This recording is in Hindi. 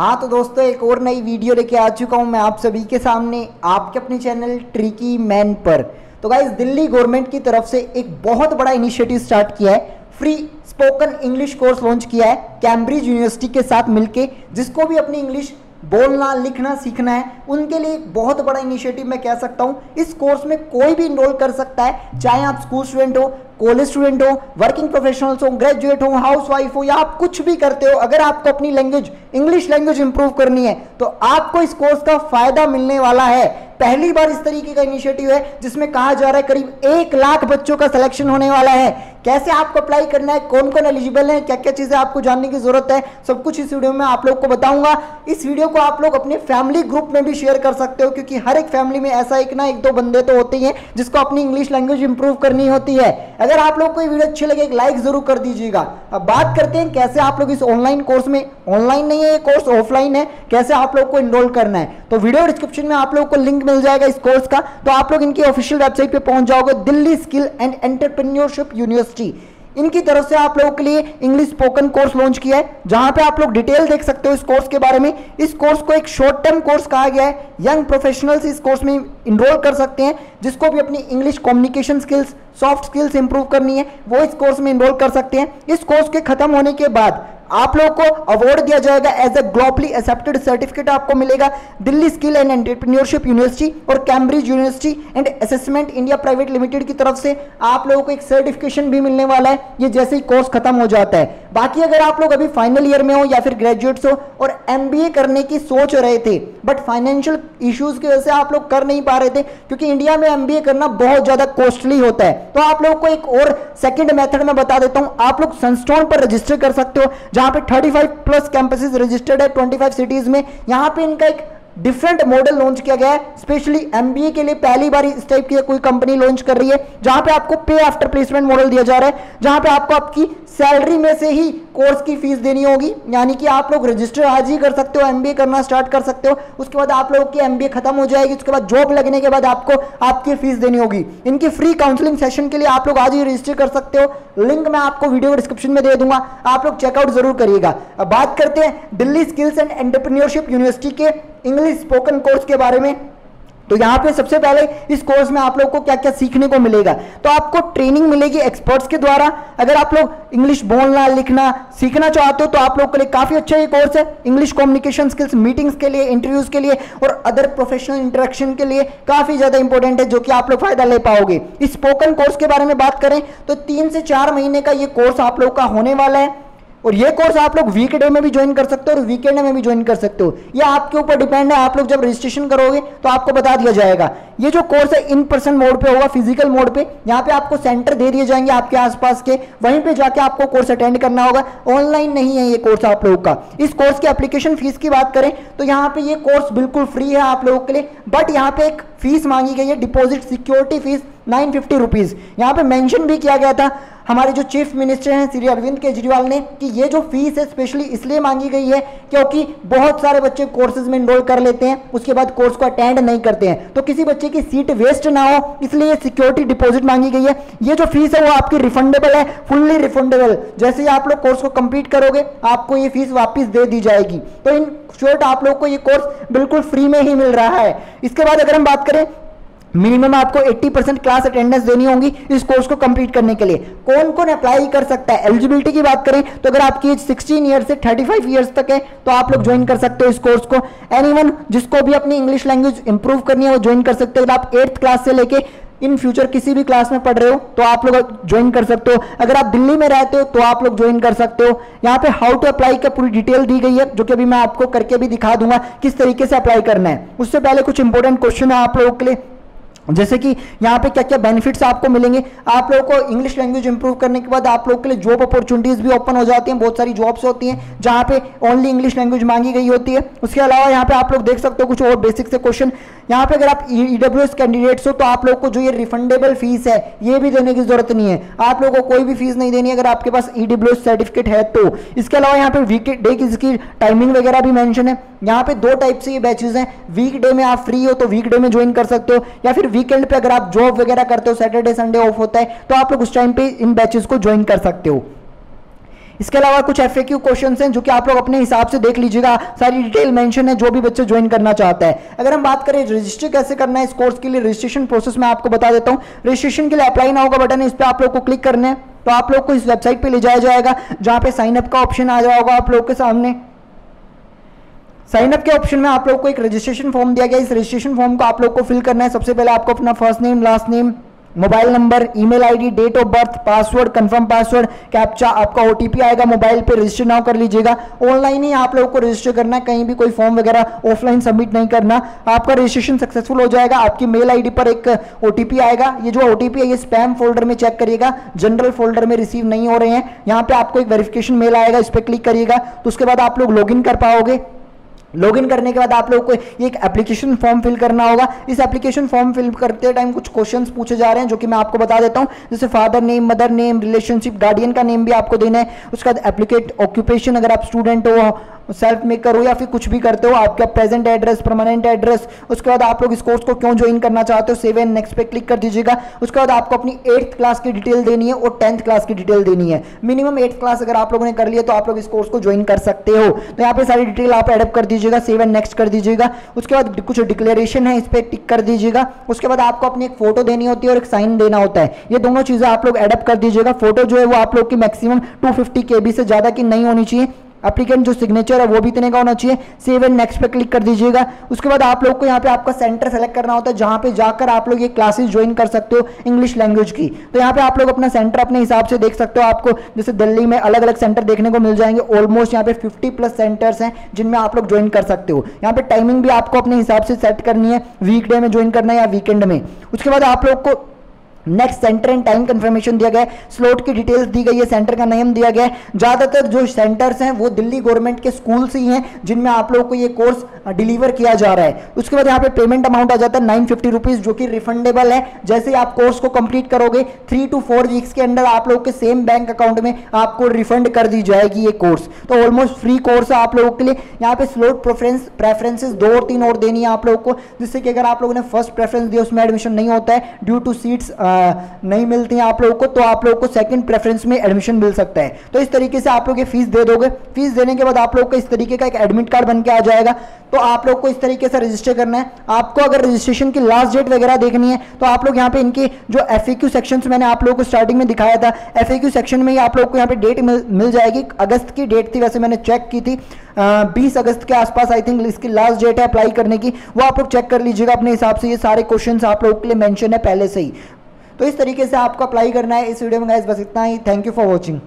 हाँ तो दोस्तों, एक और नई वीडियो लेके आ चुका हूँ मैं आप सभी के सामने, आपके अपने चैनल ट्रिकी मैन पर। तो गाइज़ दिल्ली गवर्नमेंट की तरफ़ से एक बहुत बड़ा इनिशिएटिव स्टार्ट किया है। Free spoken English course launch किया है कैम्ब्रिज यूनिवर्सिटी के साथ मिलके, जिसको भी अपनी इंग्लिश बोलना, लिखना, सीखना है। उनके लिए एक बहुत बड़ा इनिशिएटिव मैं कह सकता हूँ। इस कोर्स में कोई भी इनरोल कर सकता है, चाहे आप स्कूल स्टूडेंट हो कॉलेज स्टूडेंट हो वर्किंग प्रोफेशनल्स हो ग्रेजुएट हो हाउस वाइफ हो, या आप कुछ भी करते हो, अगर आपको अपनी लैंग्वेज इंग्लिश लैंग्वेज इंप्रूव करनी है तो आपको इस कोर्स का फ़ायदा मिलने वाला है। पहली बार इस तरीके का इनिशिएटिव है, जिसमें कहा जा रहा है, करीब एक लाख बच्चों का सिलेक्शन होने वाला है। कैसे आपको अप्लाई करना है कौन कौन एलिजिबल है क्या क्या चीज़ें आपको जानने की ज़रूरत है, सब कुछ इस वीडियो में आप लोग को बताऊँगा। इस वीडियो को आप लोग अपने फैमिली ग्रुप में भी शेयर कर सकते हो, क्योंकि हर एक फैमिली में ऐसा एक ना एक दो बंदे तो होते ही हैं, जिसको अपनी इंग्लिश लैंग्वेज इंप्रूव करनी होती है। अगर आप लोग को वीडियो अच्छी लगे, एक लाइक ज़रूर कर दीजिएगा। अब बात करते हैं कैसे आप लोग इस ऑनलाइन कोर्स में ऑनलाइन नहीं है, ये कोर्स ऑफलाइन है, कैसे आप लोग को इनरोल करना है। तो वीडियो डिस्क्रिप्शन में आप लोग को लिंक मिल जाएगा इस कोर्स का। तो आप लोग इनकी ऑफिशियल वेबसाइट पे पहुँच जाओगे, Delhi skill and entrepreneurship university इनकी तरफ़ से आप लोगों के लिए इंग्लिश स्पोकन कोर्स लॉन्च किया है, जहाँ पे आप लोग डिटेल देख सकते हो इस कोर्स के बारे में। इस कोर्स को एक शॉर्ट टर्म कोर्स कहा गया है। यंग प्रोफेशनल्स इस कोर्स में इनरोल कर सकते हैं। जिसको भी अपनी English communication skills soft skills improve करनी है, वो इस कोर्स में इनरोल कर सकते हैं। इस कोर्स के खत्म होने के बाद आप लोग को अवार्ड दिया जाएगा as a globally accepted certificate आपको मिलेगा। Delhi skill and entrepreneurship university और Cambridge university and assessment India private limited की तरफ़ से आप लोगों को एक सर्टिफिकेशन भी मिलने वाला है। ये जैसे ही कोर्स खत्म हो जाता है। बाकी अगर आप लोग अभी फाइनल ईयर में हो या फिर ग्रेजुएट्स हो और एमबीए करने की सोच रहे थे बट फाइनेंशियल इश्यूज़ की वजह से आप लोग कर नहीं पा रहे थे, क्योंकि इंडिया में एमबीए करना बहुत ज़्यादा कॉस्टली होता है। तो आप लोगों को एक और सेकंड मेथड में बता देता हूँ। आप लोग सनस्टोन पर रजिस्टर कर सकते हो, जहाँ पे 35 प्लस कैंपसेस रजिस्टर्ड है 25 सिटीज़ में। यहाँ पे इनका एक डिफरेंट मॉडल लॉन्च किया गया है स्पेशली एमबीए के लिए पहली बार इस टाइप की कोई कंपनी लॉन्च कर रही है, जहाँ पे आपको पे आफ्टर प्लेसमेंट मॉडल दिया जा रहा है, जहाँ पे आपको आपकी सैलरी में से ही कोर्स की फ़ीस देनी होगी, यानी कि आप लोग रजिस्टर आज ही कर सकते हो एमबीए करना स्टार्ट कर सकते हो, उसके बाद आप लोगों की एमबीए खत्म हो जाएगी, उसके बाद जॉब लगने के बाद आपको आपकी फ़ीस देनी होगी। इनकी फ्री काउंसलिंग सेशन के लिए आप लोग आज ही रजिस्टर कर सकते हो लिंक मैं आपको वीडियो डिस्क्रिप्शन में दे दूँगा, आप लोग चेकआउट ज़रूर करिएगा। बात करते हैं Delhi skills and entrepreneurship university के इंग्लिश स्पोकन कोर्स के बारे में। तो यहाँ पे सबसे पहले इस कोर्स में आप लोग को क्या क्या सीखने को मिलेगा। तो आपको ट्रेनिंग मिलेगी एक्सपर्ट्स के द्वारा। अगर आप लोग इंग्लिश बोलना, लिखना सीखना चाहते हो तो आप लोग के लिए काफ़ी अच्छा ये कोर्स है। इंग्लिश कम्युनिकेशन स्किल्स मीटिंग्स के लिए इंटरव्यूज़ के लिए और अदर प्रोफेशनल इंटरेक्शन के लिए काफ़ी ज़्यादा इंपॉर्टेंट है, जो कि आप लोग फ़ायदा ले पाओगे। इस स्पोकन कोर्स के बारे में बात करें तो तीन से चार महीने का ये कोर्स आप लोग का होने वाला है। और ये कोर्स आप लोग वीकडे में भी ज्वाइन कर सकते हो और वीकेंड में भी ज्वाइन कर सकते हो। ये आपके ऊपर डिपेंड है, आप लोग जब रजिस्ट्रेशन करोगे तो आपको बता दिया जाएगा। ये जो कोर्स है इन पर्सन मोड पे होगा फ़िज़िकल मोड पे। यहाँ पे आपको सेंटर दे दिए जाएँगे आपके आसपास के। वहीं पे जाके आपको कोर्स अटेंड करना होगा। ऑनलाइन नहीं है ये कोर्स आप लोगों का। इस कोर्स की एप्लीकेशन फ़ीस की बात करें तो यहाँ पे ये कोर्स बिल्कुल फ्री है आप लोगों के लिए। बट यहाँ पे एक फ़ीस मांगी गई है deposit security fees nine fifty rupees यहाँ पे मेंशन भी किया गया था हमारे जो चीफ मिनिस्टर हैं, श्री अरविंद केजरीवाल ने, कि ये जो फ़ीस है स्पेशली इसलिए मांगी गई है क्योंकि बहुत सारे बच्चे कोर्सेज में इनरोल कर लेते हैं, उसके बाद कोर्स को अटेंड नहीं करते हैं। तो किसी बच्चे की सीट वेस्ट ना हो, इसलिए सिक्योरिटी डिपॉजिट मांगी गई है। ये जो फ़ीस है वो आपकी रिफंडेबल है फुल्ली रिफंडेबल जैसे ही आप लोग कोर्स को कंप्लीट करोगे, आपको ये फ़ीस वापिस दे दी जाएगी। तो इन शॉर्ट आप लोग को ये कोर्स बिल्कुल फ्री में ही मिल रहा है। इसके बाद अगर हम बात करें मिनिमम आपको 80 परसेंट क्लास अटेंडेंस देनी होगी इस कोर्स को कंप्लीट करने के लिए। कौन कौन अप्लाई कर सकता है? एलिजिबिलिटी की बात करें तो अगर आपकी एज 16 ईयर से 35 ईयर्स तक है तो आप लोग ज्वाइन कर सकते हो इस कोर्स को। एनीवन जिसको भी अपनी इंग्लिश लैंग्वेज इंप्रूव करनी है, वो ज्वाइन कर सकते हो। आप एट्थ क्लास से लेके इन फ्यूचर किसी भी क्लास में पढ़ रहे हो तो आप लोग ज्वाइन कर सकते हो। अगर आप दिल्ली में रहते हो तो आप लोग ज्वाइन कर सकते हो। यहाँ पे हाउ टू अप्लाई का पूरी डिटेल दी गई है, जो कि अभी मैं आपको करके भी दिखा दूँगा, किस तरीके से अप्लाई करना है। उससे पहले कुछ इंपॉर्टेंट क्वेश्चन है आप लोगों के लिए। जैसे कि यहाँ पे क्या क्या बेनिफिट्स आपको मिलेंगे। आप लोगों को इंग्लिश लैंग्वेज इंप्रूव करने के बाद आप लोगों के लिए जॉब अपॉर्चुनिटीज़ भी ओपन हो जाती हैं। बहुत सारी जॉब्स होती हैं, जहाँ पे ओनली इंग्लिश लैंग्वेज मांगी गई होती है। उसके अलावा यहाँ पे आप लोग देख सकते हो कुछ और बेसिक से क्वेश्चन यहाँ पे अगर आप ई डब्ल्यू एस कैंडिडेट्स हो तो आप लोग को जो ये रिफंडेबल फ़ीस है, ये भी देने की ज़रूरत नहीं है। आप लोगों को कोई भी फ़ीस नहीं देनी अगर आपके पास ई डब्ल्यू एस सर्टिफिकेट है तो। इसके अलावा यहाँ पे वीक डे की इसकी टाइमिंग वगैरह भी मैंशन है। यहाँ पे दो टाइप से ये बैचेज हैं। वीक डे में आप फ्री हो तो वीक डे में ज्वाइन कर सकते हो, या फिर वीकेंड पे अगर आप जॉब वगैरह करते हो सैटरडे संडे ऑफ़ होता है तो आप लोग उस टाइम पे इन बैचेज को ज्वाइन कर सकते हो। इसके अलावा कुछ एफ़ क्वेश्चन हैं, जो कि आप लोग अपने हिसाब से देख लीजिएगा। सारी डिटेल मेंशन है, जो भी बच्चे ज्वाइन करना चाहता है। अगर हम बात करें रजिस्टर कैसे करना है, इस कोर्स के लिए रजिस्ट्रेशन प्रोसेस मैं आपको बता देता हूँ। रजिस्ट्रेशन के लिए अप्लाई ना होगा बटन है, इस पर आप लोग को क्लिक करना है। तो आप लोग को इस वेबसाइट पे ले जाया जाएगा, जहाँ पे साइन अप का ऑप्शन आ जाएगा आप लोग के सामने। साइन अप के ऑप्शन में आप लोग को एक रजिस्ट्रेशन फॉर्म दिया गया इस रजिस्ट्रेशन फॉर्म को आप लोग को फिल करना है। सबसे पहले आपको अपना first name last name mobile number email ID date of birth password confirm password captcha आपका ओटीपी आएगा। मोबाइल पे रजिस्टर नाउ कर लीजिएगा। ऑनलाइन ही आप लोगों को रजिस्टर करना है। कहीं भी कोई फॉर्म वगैरह ऑफलाइन सबमिट नहीं करना। आपका रजिस्ट्रेशन सक्सेसफुल हो जाएगा। आपकी मेल आईडी पर एक ओटीपी आएगा। ये जो ओटीपी है, ये स्पैम फोल्डर में चेक करिएगा। जनरल फोल्डर में रिसीव नहीं हो रहे हैं। यहाँ पे आपको एक वेरिफिकेशन मेल आएगा। इस पर क्लिक करिएगा। तो उसके बाद आप लोग लॉग कर पाओगे। लॉगिन करने के बाद आप लोगों को एक एप्लीकेशन फॉर्म फिल करना होगा। इस एप्लीकेशन फॉर्म फिल करते टाइम कुछ क्वेश्चंस पूछे जा रहे हैं, जो कि मैं आपको बता देता हूँ। जैसे father name mother name relationship guardian का नेम भी आपको देना है। उसके बाद एप्लीकेट ऑक्यूपेशन अगर आप स्टूडेंट हो सेल्फ मेकर हो या फिर कुछ भी करते हो, आपका प्रेजेंट एड्रेस परमानेंट एड्रेस उसके बाद आप लोग इस कोर्स को क्यों ज्वाइन करना चाहते हो सेवन नेक्स्ट पे क्लिक कर दीजिएगा। उसके बाद आपको अपनी एट्थ क्लास की डिटेल देनी है और टेंथ क्लास की डिटेल देनी है। मिनिमम एट्थ क्लास अगर आप लोगों ने कर लिया तो आप लोग इस कोर्स को ज्वाइन कर सकते हो। तो यहाँ पे सारी डिटेल आप एडअप कर दीजिएगा सेवन नेक्स्ट कर दीजिएगा। उसके बाद कुछ डिक्लेरेशन है, इस पर टिक कर दीजिएगा। उसके बाद आपको अपनी एक फ़ोटो देनी होती है और एक साइन देना होता है। ये दोनों चीज़ें आप लोग एडअप कर दीजिएगा। फ़ोटो जो है वो आप लोग की मैक्सिमम टू फिफ्टी से ज़्यादा की नहीं होनी चाहिए। एप्लीकेंट जो सिग्नेचर है, वो भी इतने का होना चाहिए। सेव एंड नेक्स्ट पे क्लिक कर दीजिएगा। उसके बाद आप लोग को यहाँ पे आपका सेंटर सेलेक्ट करना होता है, जहाँ पे जाकर आप लोग ये क्लासेस ज्वाइन कर सकते हो इंग्लिश लैंग्वेज की। तो यहाँ पे आप लोग अपना सेंटर अपने हिसाब से देख सकते हो आपको। जैसे दिल्ली में अलग अलग सेंटर देखने को मिल जाएँगे। ऑलमोस्ट यहाँ पे फिफ्टी प्लस सेंटर्स हैं, जिनमें आप लोग ज्वाइन कर सकते हो। यहाँ पे टाइमिंग भी आपको अपने हिसाब से सेट करनी है। वीकडे में ज्वाइन करना है या वीकेंड में। उसके बाद आप लोग को next centre and time confirmation दिया गया है। स्लॉट की डिटेल्स दी गई है सेंटर का नेम दिया गया है। ज़्यादातर जो सेंटर्स हैं, वो दिल्ली गवर्नमेंट के स्कूल ही हैं, जिनमें आप लोगों को ये कोर्स डिलीवर किया जा रहा है। उसके बाद यहाँ पे पेमेंट अमाउंट आ जाता है नाइन फिफ्टी रुपीज़ जो कि रिफंडेबल है। जैसे आप कोर्स को कंप्लीट करोगे थ्री टू फोर वीक्स के अंदर आप लोगों के सेम बैंक अकाउंट में आपको रिफंड कर दी जाएगी ये कोर्स तो ऑलमोस्ट फ्री कोर्स है आप लोगों के लिए। यहाँ पे स्लॉट प्रेफरेंस प्रेफरेंसेज दो और तीन और देनी है आप लोगों को, जिससे कि अगर आप लोगों ने फ़र्स्ट प्रेफरेंस दिया, उसमें एडमिशन नहीं होता है ड्यू टू सीट्स नहीं मिलती हैं आप लोगों को तो आप लोगों को सेकंड प्रेफरेंस में एडमिशन मिल सकता है। तो इस तरीके से आप लोग ये फ़ीस दे दोगे। फ़ीस देने के बाद आप लोग को इस तरीके का एक एडमिट कार्ड बन के आ जाएगा। तो आप लोग को इस तरीके से रजिस्टर करना है। आपको अगर रजिस्ट्रेशन की लास्ट डेट वगैरह देखनी है तो आप लोग यहाँ पे इनके जो एफ़ सेक्शन मैंने आप लोगों को स्टार्टिंग में दिखाया था एफ़ सेक्शन में ही आप लोग को यहाँ पे डेट मिल, मिल जाएगी। अगस्त की डेट थी वैसे मैंने चेक की थी। बीस अगस्त के आसपास आई थिंक इसकी लास्ट डेट है अप्लाई करने की। वो आप लोग चेक कर लीजिएगा अपने हिसाब से। ये सारे क्वेश्चन आप लोगों के लिए मेंशन है पहले से ही। तो इस तरीके से आपको अप्लाई करना है इस वीडियो में गाइस बस इतना ही। Thank you for watching